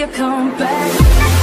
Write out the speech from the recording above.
you come back?